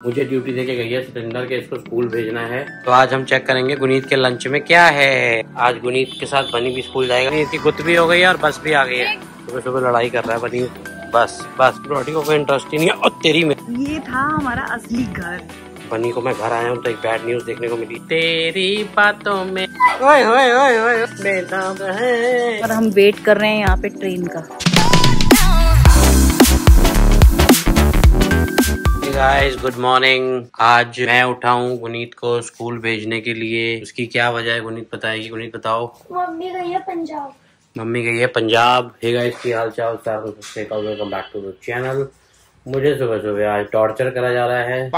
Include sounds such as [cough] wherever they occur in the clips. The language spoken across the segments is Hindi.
मुझे ड्यूटी देके गई है सतेंद्र के इसको स्कूल भेजना है। तो आज हम चेक करेंगे गुनीत के लंच में क्या है। आज गुनीत के साथ बनी भी स्कूल जाएगा। गुनीत की गुत भी हो गई है और बस भी आ गई है। सुबह सुबह लड़ाई कर रहा है बनी। बस बस रोटी को कोई इंटरेस्ट ही नहीं है। और तेरी में ये था हमारा असली घर। बनी को मैं घर आया हूँ तो एक बैड न्यूज़ देखने को मिली। तेरी बातों में ओए ओए ओए ओए हम वेट कर रहे हैं यहाँ पे ट्रेन का। गाइस गुड मॉर्निंग आज मैं उठा हूँ गुनीत को स्कूल भेजने के लिए। उसकी क्या वजह है? गुनीत बताएगी। गुनीत बताओ। मम्मी गई है पंजाब। मम्मी गई है पंजाब। हे गाइस की हाल चाल? Welcome back to the channel मुझे सुबह सुबह आज टॉर्चर करा जा रहा है।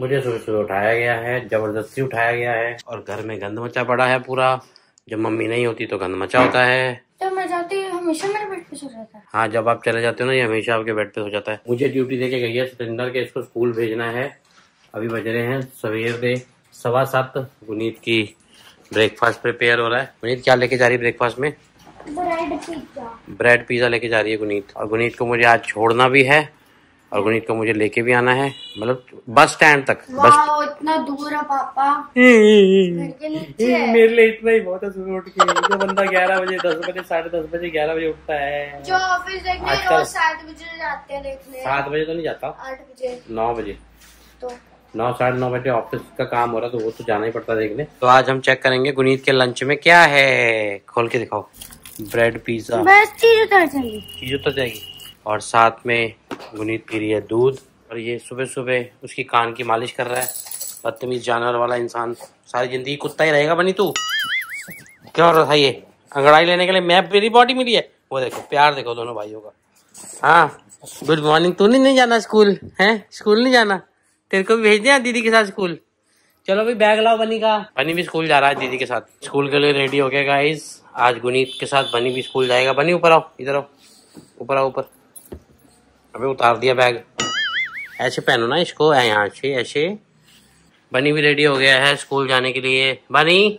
मुझे सुबह सुबह उठाया गया है। ज़बरदस्ती उठाया गया है। और घर में गंद मचा पड़ा है पूरा। जब मम्मी नहीं होती तो गंद मचा होता है। तो मैं जाती हूँ हमेशा मेरे बेड पे सो जाता है। हाँ जब आप चले जाते हो ना ये हमेशा आपके बेड पे हो जाता है। मुझे ड्यूटी देके गई है सतेंद्र के इसको स्कूल भेजना है। अभी बज रहे हैं सवेरे सवा सात। गुनीत की ब्रेकफास्ट प्रिपेयर हो रहा है। गुनीत क्या लेके जा रही है ब्रेकफास्ट में? ब्रेड पिज्जा ब्रेड पिज्जा लेके जा रही है गुनीत और गुनीत को मुझे आज छोड़ना भी है। और गुनीत को मुझे लेके भी आना है मतलब बस स्टैंड तक बस इतना दूर है पापा। नीचे। [laughs] मेरे लिए इतना ही बहुत है सुबह उठ के। जो बंदा ग्यारह बजे दस बजे साढ़े दस बजे ग्यारह बजे उठता है। जो ऑफ़िस देखने रोज सात बजे जाते हैं देखने। सात बजे तो नहीं जाता। आठ बजे। नौ बजे। तो नौ साढ़े नौ बजे ऑफ़िस का काम हो रहा तो वो तो जाना ही पड़ता देखने। तो आज हम चेक करेंगे गुनीत के लंच में क्या है। खोल के दिखाओ। ब्रेड पिज्जा बस चीज़ उतर जाएगी। चीज़ उतर जाएगी। और साथ में गुनीत पी रही है दूध। और ये सुबह सुबह उसकी कान की मालिश कर रहा है। बदतमीज जानवर वाला इंसान। सारी ज़िंदगी कुत्ता ही रहेगा बनी तू। क्या हो रहा था ये? अंगड़ाई लेने के लिए मैं मेरी बॉडी मिली है। वो देखो प्यार देखो दोनों भाइयों का। हाँ गुड मॉर्निंग तू नहीं, जाना स्कूल है? स्कूल नहीं जाना? तेरे को भी भेज दिया दीदी के साथ स्कूल चलो भाई बैग लाओ बनी का। बनी भी स्कूल जा रहा है दीदी के साथ। स्कूल के लिए रेडी हो गया गाइस आज गुनीत के साथ बनी भी स्कूल जाएगा। बनी ऊपर आओ इधर आओ। ऊपर आओ ऊपर। अबे उतार दिया बैग। ऐसे पहनो ना इसको यहाँ से, ऐसे। बनी भी रेडी हो गया है स्कूल जाने के लिए। Bunny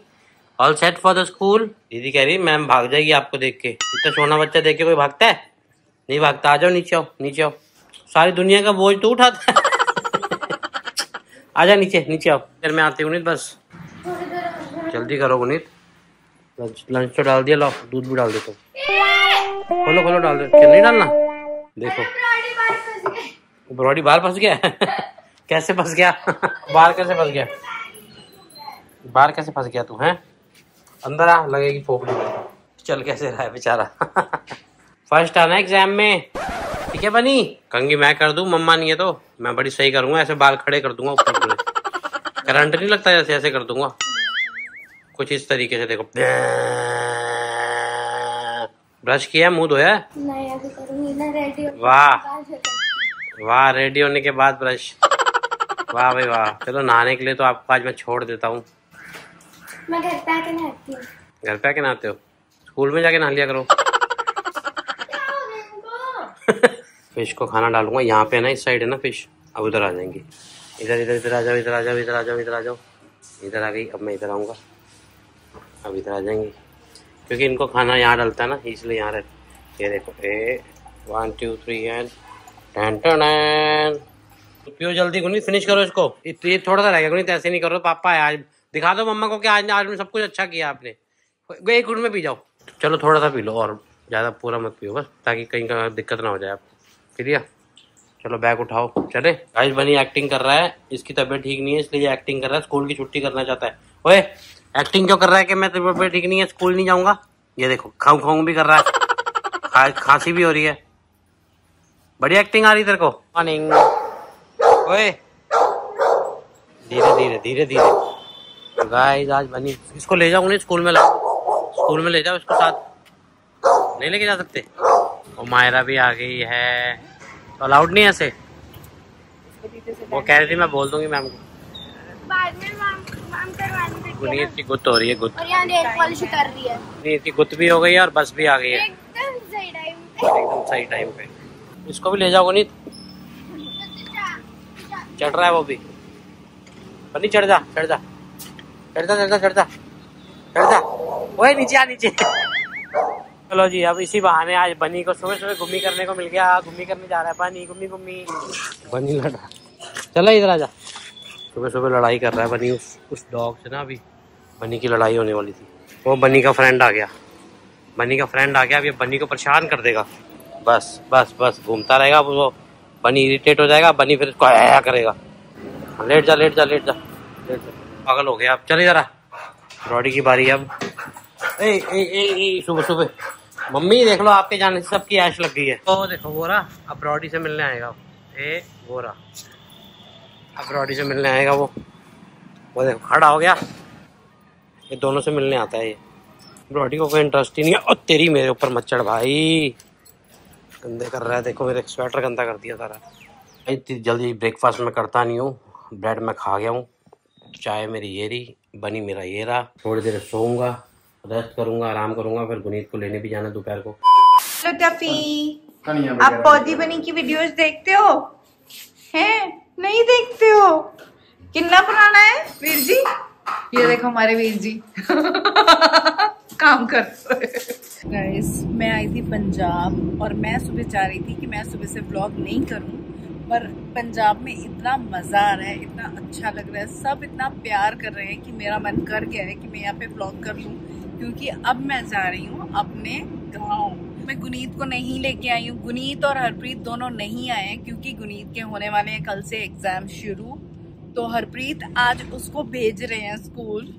all set for the school दीदी कह रही मैम भाग जाएगी आपको देख के। इतना सोना बच्चा देख के कोई भागता है? नहीं भागता, आ जाओ, नीचे आओ नीचे आओ। सारी दुनिया का बोझ तो उठाता है। [laughs] आजा नीचे नीचे आओ। फिर मैं आती हूँ बस। जल्दी करो, गुनीत। लंच लंच तो डाल दिया लो दूध भी डाल देता हूँ। खोलो खोलो, डाल दो। नहीं डालना? देखो गाड़ी बाहर फंस गई ब्रॉडी बाहर फंस गया? [laughs] कैसे फंस गया? बाहर कैसे फंस गया? बाहर कैसे फंस गया तू हैं? अंदर आ लगेगी फोकड़ी चल कैसे रहा है बेचारा? फ़र्स्ट आना एग्ज़ाम में। ठीक है बनी? कंगी मैं कर दूँ? मम्मा नहीं है तो। मैं बड़ी सही करूँगा ऐसे बाल खड़े कर दूँगा ऊपर पूरे करंट नहीं लगता जैसे ऐसे कर दूँगा। कुछ इस तरीके से देखो। ब्रश किया मुँह धोया? वाह। वाह रेडी होने के बाद ब्रश वाह भाई वाह। चलो नहाने के लिए तो आपको आज मैं छोड़ देता हूँ। मैं घर पे आके नहाती हूँ। घर पे आके नहाते हो? स्कूल में जाके नहा लिया करो? फ़िश को खाना डालूँगा। यहाँ पे है ना इस साइड है ना फ़िश अब उधर आ जाएँगी। इधर इधर इधर आ जाओ इधर आ जाओ इधर आ जाओ इधर आ जाओ। इधर आ गई अब मैं इधर आऊँगा। अब इधर आ जाएँगी। क्योंकि इनको खाना यहाँ डालता है ना इसलिए यहाँ रह ये देखो a one two three and ton पियो जल्दी, गुनी फिनिश करो इसको। ये थोड़ा सा रह गया, गुनी ऐसे नहीं करो। पापा है आज दिखा दो मम्मा को कि आज आज में सब कुछ अच्छा किया आपने। एक घुट में पी जाओ। चलो, थोड़ा सा पी लो और ज़्यादा पूरा मत पियो बस, ताकि कहीं का दिक्कत ना हो जाए आपको क्लियर चलो, बैग उठाओ। चले। गाइस बनी एक्टिंग कर रहा है। इसकी तबीयत ठीक नहीं है, इसलिए एक्टिंग कर रहा है। स्कूल की छुट्टी करना चाहता है। ओए एक्टिंग क्यों कर रहा है कि मैं तबीयत ठीक नहीं है? स्कूल नहीं जाऊँगा? ये देखो, खाऊ खाऊ भी कर रहा है। खांसी भी हो रही है। बड़ी एक्टिंग आ रही तेरे को। मॉर्निंग ओए। धीरे धीरे धीरे धीरे। गाइस आज बनी। इसको ले जाऊँगा नहीं स्कूल में लाओ। स्कूल में ले जाओ इसको साथ। नहीं लेके जा सकते? और मायरा भी आ गई है। तो अलाउड नहीं ऐसे? वो कह रही थी मैं बोल दूँगी मैम को। बाद में माम माम करवाने देती है गुनीत की गुत हो रही है गुत है। गुनीत की गुत भी हो गई है और बस भी आ गई है। एकदम सही टाइम पे। इसको भी ले जाओ गुनीत चढ़ रहा है वो भी। बनी चढ़ जा चढ़ जा। चढ़ जा चढ़ जा चढ़ जा। चढ़ जा। ओए नीचे आ नीचे। चलो जी अब इसी बहाने आज बनी को सुबह सुबह घूमी करने को मिल गया। घूमी करने जा रहा है बनी घूमी घूमी। बनी लड़ा। चला इधर आजा सुबह सुबह लड़ाई कर रहा है बनी उस उस डॉग से ना अभी। बनी की लड़ाई होने वाली थी। वो बनी का फ्रेंड आ गया। बनी का फ्रेंड आ गया अब ये बनी को परेशान कर देगा। बस बस बस, घूमता रहेगा वो बनी इरिटेट हो जाएगा, बनी फिर इसको आया करेगा। लेट जा लेट जा लेट जा लेट जा। पागल हो गया अब, चले आ ब्रॉडी की बारी अब। ए ए ए सुबह सुबह। मम्मी, देख लो, आपके जाने से सबकी ऐश लग गई है। ओ, देखो वो रहा अब ब्रॉडी से मिलने आएगा ए वो रहा अब ब्रॉडी से मिलने आएगा वो। वो देखो, खड़ा हो गया। ये दोनों से मिलने आता है ये। ब्रॉडी को कोई इंटरेस्ट ही नहीं है। और तेरी मेरे ऊपर मच्छर भाई। गंदे कर रहा है। देखो मेरे स्वेटर गंदा कर दिया सारा। इतनी जल्दी ब्रेकफास्ट में करता नहीं हूँ। ब्रेड में खा गया हूँ। चाय मेरी ये रही बनी मेरा ये रहा। थोड़ी देर सोऊँगा रेस्ट करूँगा आराम करूँगा फिर गुनीत को लेने भी जाना दोपहर को। हेलो टफी आप पौधी बनी की वीडियोस देखते हो? हैं? नहीं देखते हो? कितना पुराना है? वीर जी ये देखो हमारे वीर जी। [laughs] काम कर गाइस मैं आई थी पंजाब और मैं सुबह चाह रही थी कि मैं सुबह से व्लॉग नहीं करूँ, पर पंजाब में इतना मज़ा आ रहा है, इतना अच्छा लग रहा है, सब इतना प्यार कर रहे हैं कि मेरा मन कर गया है कि मैं यहाँ पे व्लॉग कर लूँ, क्योंकि अब मैं जा रही हूँ अपने गाँव। मैं गुनीत को नहीं लेके आई हूँ, गुनीत और हरप्रीत दोनों नहीं आए हैं, क्योंकि गुनीत के होने वाले हैं कल से एग्ज़ाम शुरू तो हरप्रीत आज उसको भेज रहे हैं स्कूल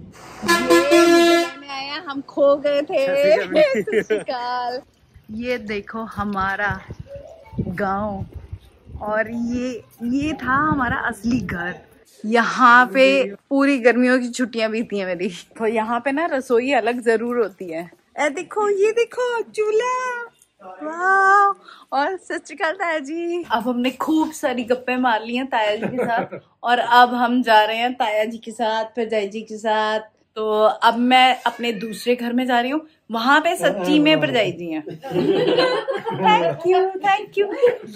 आया हम खो गए थे। [laughs] सत ये देखो हमारा गाँव और ये ये था हमारा असली घर। यहाँ पे पूरी गर्मियों की छुट्टियाँ बीती हैं मेरी। तो यहाँ पे ना रसोई अलग ज़रूर होती है। ए देखो ये देखो चूल्हा। और सत ताया जी। अब हमने खूब सारी गप्पे मार ली हैं ताया जी के साथ। [laughs] और अब हम जा रहे हैं ताया जी के साथ फिर जय जी के साथ। तो अब मैं अपने दूसरे घर में जा रही हूँ वहाँ पे सच्ची में भरजाई जी हैं। थैंक यू थैंक यू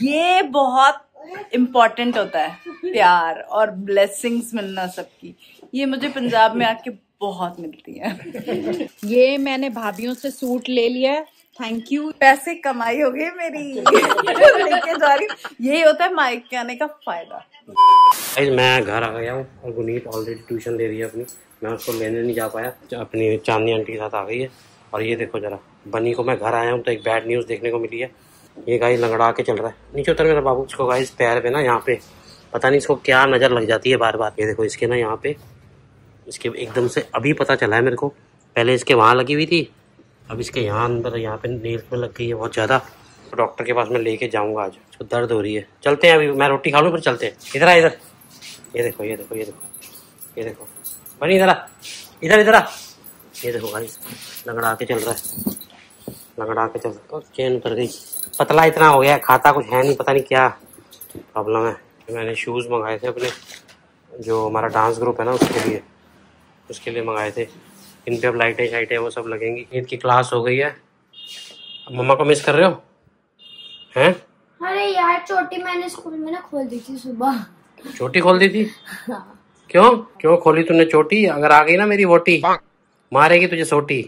ये बहुत इम्पोर्टेंट होता है प्यार और ब्लेसिंग्स मिलना सबकी। ये मुझे पंजाब में आके बहुत मिलती है। ये मैंने भाभीियों से सूट ले लिया है। थैंक यू पैसे कमाई हो गई मेरी। लेके जा रही यही होता है माइक के आने का फ़ायदा। मैं घर आ गया हूँ और गुनीत ऑलरेडी ट्यूशन दे रही है अपनी। मैं उसको लेने नहीं जा पाया। अपनी चांदनी आंटी के साथ आ गई है। और ये देखो जरा, बनी को मैं घर आया हूँ तो एक बैड न्यूज़ देखने को मिली है। ये गाय लंगड़ा के चल रहा है। नीचे उतर मेरा बाबू इसको गाइस पैर पे ना यहाँ पे, पता नहीं इसको क्या नज़र लग जाती है बार बार ये देखो इसके ना यहाँ पे, इसके एकदम से अभी पता चला है मेरे को। पहले इसके वहाँ लगी हुई थी, अब इसके यहाँ अंदर, यहाँ पे नेल्स में लग गई है बहुत ज़्यादा। तो डॉक्टर के पास मैं लेके जाऊँगा आज। इसको दर्द हो रही है। चलते हैं अभी, मैं रोटी खा लूँ, फिर चलते हैं। इधर आ, इधर। ये देखो ये देखो ये देखो। ये देखो। बनी, इधर आ। इधर इधर आ। ये देखो भाई, लंगड़ा के चल रहा है। लंगड़ा के चल रहा है। चेन उतर गई। पतला इतना हो गया खाता कुछ है नहीं, पता नहीं क्या प्रॉब्लम है। मैंने शूज़ मंगाए थे अपने, जो हमारा डांस ग्रुप है ना, उसके लिए। उसके लिए मंगाए थे। इन पे अब लाइटें शाइटें वो सब लगेंगी। ईद की क्लास हो गई है। अब मम्मा को मिस कर रहे हो? हैं? अरे यार चोटी मैंने स्कूल में ना खोल दी थी सुबह। चोटी खोल दी थी? क्यों? क्यों खोली तूने चोटी? अगर आ गई ना मेरी वोटी मारेगी तुझे सोटी।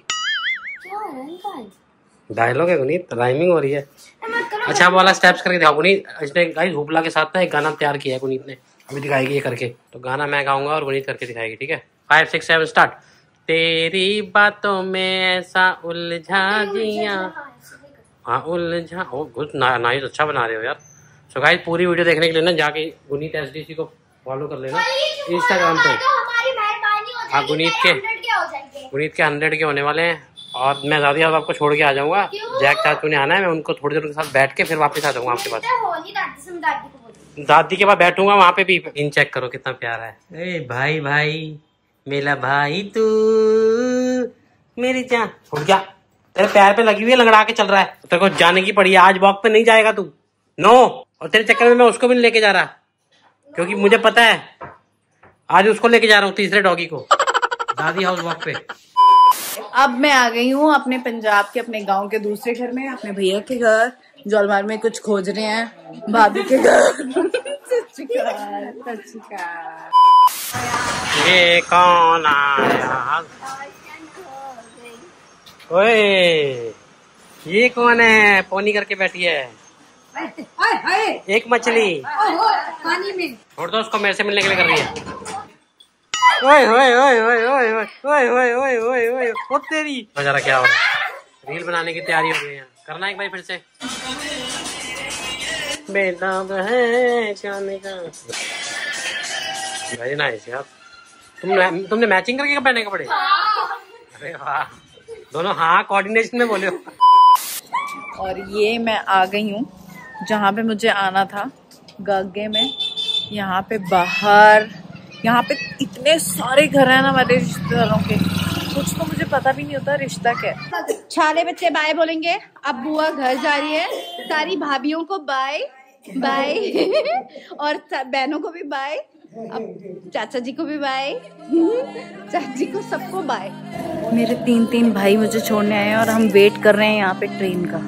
अंकल डायलॉग है गुनीत राइमिंग हो रही है। अच्छा वाला स्टेप्स करके दिखाओ। गुनीत इसने गाइस हुपला के साथ ना एक गाना तैयार किया है गुनीत ने। अभी दिखाएगी ये करके। तो गाना मैं गाऊँगा और गुनीत करके दिखाएगी ठीक है? फाइव सिक्स सेवन स्टार्ट तेरी बातों में ऐसा उलझा जिया हाँ उलझा ओ गुड ना नाइस अच्छा बना रहे हो यार। सो गाइस पूरी वीडियो देखने के लिए ना जाके गुनीत एसडीसी को फॉलो कर लेना। इंस्टाग्राम पे। हमारी मेहरबानी हो गुनीत के। 100 के हो जाएँगे। गुनीत के हंड्रेड के होने वाले हैं। और मैं ज़्यादा ज़्यादा आपको छोड़ के आ जाऊँगा। जैक चाचू ने आना है मैं उनको थोड़ी देर उनके साथ बैठ के फिर वापस आ जाऊँगा आपके पास। दादी से मैं दादी को बोलती दादी के पास बैठूँगा वहाँ पे भी। इन चेक करो कितना प्यारा है। ए भाई भाई मेरा भाई तू। मेरी जान। उठ जा तेरे पैर पे लगी हुई है लंगड़ा के चल रहा है। तेरे को जाने की पड़ी है आज वॉक पे नहीं जाएगा तू। नो और तेरे चक्कर में मैं उसको भी नहीं लेके जा रहा। क्योंकि मुझे पता है आज उसको लेके जा रहा हूँ तीसरे डॉगी को। दादी हाउस वॉक पे। अब मैं आ गई हूँ अपने पंजाब के अपने गाँव के दूसरे घर में अपने भैया के घर। जौलमार में कुछ खोज रहे हैं भाभी के घर। ये कौन आया? ओए ये कौन है पोनी करके बैठी है एक मछली पानी में छोड़ दो उसको मेरे से मिलने के लिए कर रही है ओए ओए ओए ओए ओए ओए ओए ओए ओए ओए ओ तेरी जरा क्या हो रहा है रील बनाने की तैयारी हो गई है करना एक बार फिर से बेटा है जाने का वेरी नाइस यार तुमने तुमने मैचिंग करके पहने कपड़े अरे वाह दोनों हाँ कोऑर्डिनेशन में बोले और ये मैं आ गई हूँ जहाँ पे मुझे आना था गागे में। यहाँ पे बाहर यहाँ पे इतने सारे घर हैं ना हमारे रिश्तेदारों के। कुछ तो मुझे पता भी नहीं होता रिश्ता क्या है। छाले बच्चे बाय बोलेंगे। अब बुआ घर जा रही है। सारी भाभीियों को बाय बाय [laughs] और बहनों को भी बाय अब चाचा जी को भी बाय चाचा जी को सबको बाय मेरे तीन तीन भाई मुझे छोड़ने आए हैं और हम वेट कर रहे हैं यहाँ पे ट्रेन का।